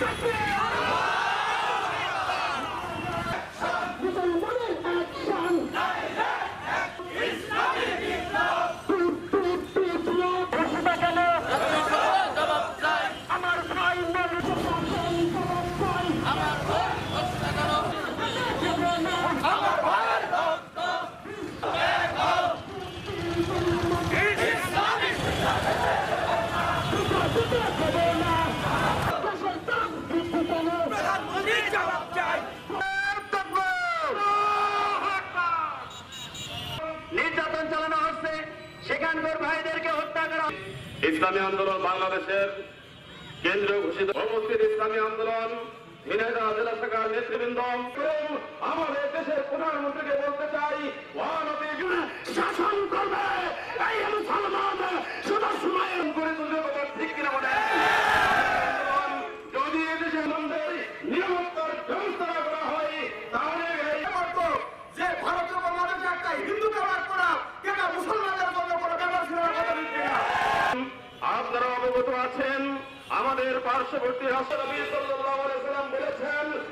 That's it! সেখানকার ভাইদেরকে হত্যা করা ইসলামী আন্দোলন বাংলাদেশের কেন্দ্রীয় ঘোষিত। অনুষ্ঠিত ইসলামী আন্দোলন, ঝিনাইদহ জেলা শাখার নেতৃবৃন্দ আমাদের দেশের প্রধানমন্ত্রী যারা অবগত আছেন আমাদের পার্শ্ববর্তী রাষ্ট্র বলেছেন